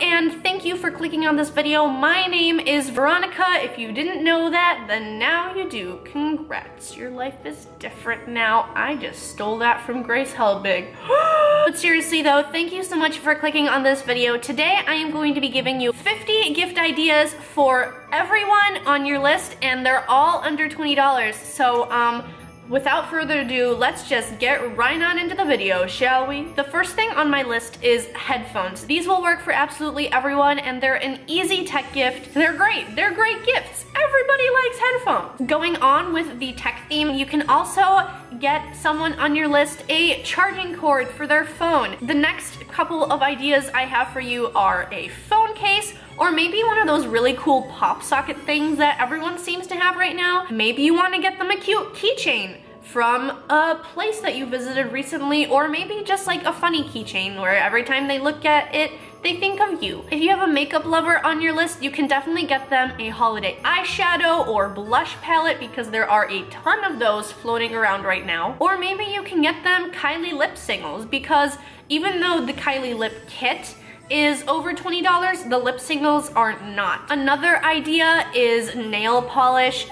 and thank you for clicking on this video. My name is Veronica. If you didn't know that, then now you do. Congrats, your life is different now. I just stole that from Grace Helbig. but seriously though, thank you so much for clicking on this video. Today I am going to be giving you 50 gift ideas for everyone on your list and they're all under $20. So um, Without further ado, let's just get right on into the video, shall we? The first thing on my list is headphones. These will work for absolutely everyone and they're an easy tech gift. They're great, they're great gifts. Everybody likes headphones. Going on with the tech theme, you can also get someone on your list a charging cord for their phone. The next couple of ideas I have for you are a phone case or maybe one of those really cool pop socket things that everyone seems to have right now. Maybe you wanna get them a cute keychain from a place that you visited recently, or maybe just like a funny keychain where every time they look at it, they think of you. If you have a makeup lover on your list, you can definitely get them a holiday eyeshadow or blush palette because there are a ton of those floating around right now. Or maybe you can get them Kylie lip singles because even though the Kylie lip kit is over $20, the lip singles are not. Another idea is nail polish.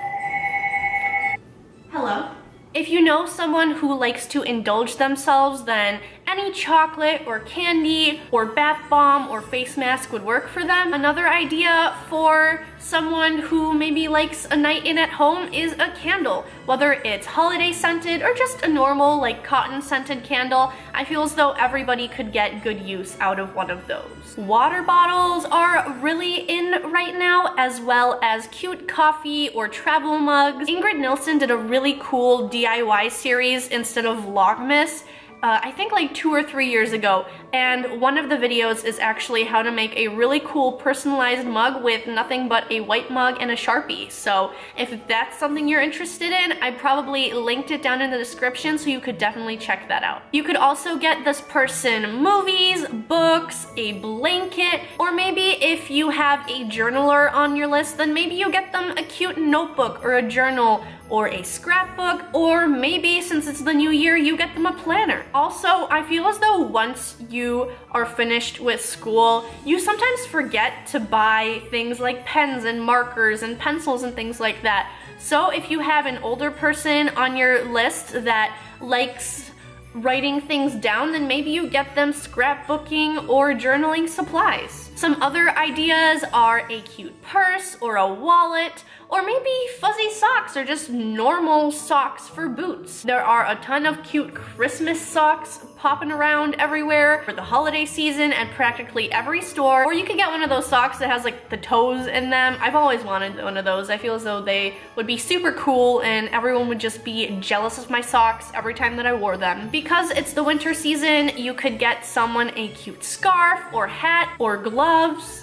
Hello? If you know someone who likes to indulge themselves, then any chocolate or candy or bath bomb or face mask would work for them. Another idea for someone who maybe likes a night in at home is a candle. Whether it's holiday scented or just a normal like cotton scented candle, I feel as though everybody could get good use out of one of those. Water bottles are really in right now as well as cute coffee or travel mugs. Ingrid Nilsen did a really cool DIY series instead of Vlogmas uh, I think like two or three years ago, and one of the videos is actually how to make a really cool personalized mug with nothing but a white mug and a Sharpie. So if that's something you're interested in, I probably linked it down in the description so you could definitely check that out. You could also get this person movies, books, a blanket, or maybe if you have a journaler on your list, then maybe you get them a cute notebook or a journal or a scrapbook, or maybe since it's the new year, you get them a planner. Also, I feel as though once you are finished with school, you sometimes forget to buy things like pens and markers and pencils and things like that. So if you have an older person on your list that likes writing things down, then maybe you get them scrapbooking or journaling supplies. Some other ideas are a cute purse or a wallet or maybe fuzzy socks or just normal socks for boots. There are a ton of cute Christmas socks popping around everywhere for the holiday season at practically every store. Or you can get one of those socks that has like the toes in them. I've always wanted one of those. I feel as though they would be super cool and everyone would just be jealous of my socks every time that I wore them. Because it's the winter season, you could get someone a cute scarf or hat or gloves.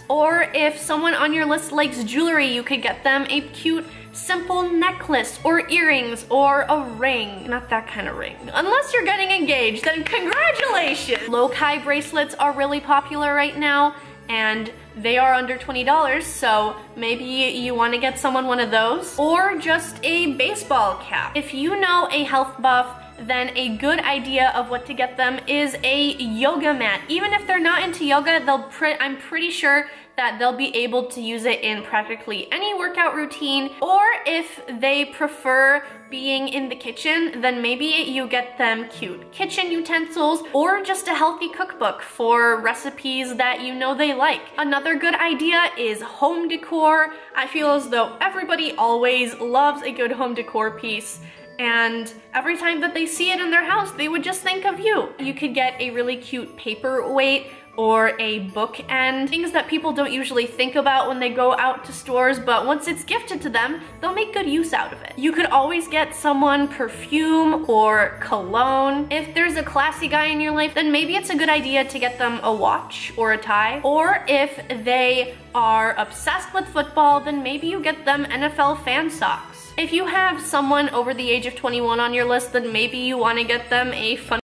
Or if someone on your list likes jewelry, you could get them a cute simple necklace or earrings or a ring. Not that kind of ring. Unless you're getting engaged, then congratulations! Lokai bracelets are really popular right now and they are under $20, so maybe you wanna get someone one of those. Or just a baseball cap. If you know a health buff then a good idea of what to get them is a yoga mat. Even if they're not into yoga, they'll pre I'm pretty sure that they'll be able to use it in practically any workout routine. Or if they prefer being in the kitchen, then maybe you get them cute kitchen utensils or just a healthy cookbook for recipes that you know they like. Another good idea is home decor. I feel as though everybody always loves a good home decor piece and every time that they see it in their house, they would just think of you. You could get a really cute paperweight or a bookend, things that people don't usually think about when they go out to stores, but once it's gifted to them, they'll make good use out of it. You could always get someone perfume or cologne. If there's a classy guy in your life, then maybe it's a good idea to get them a watch or a tie. Or if they are obsessed with football, then maybe you get them NFL fan socks. If you have someone over the age of 21 on your list, then maybe you want to get them a fun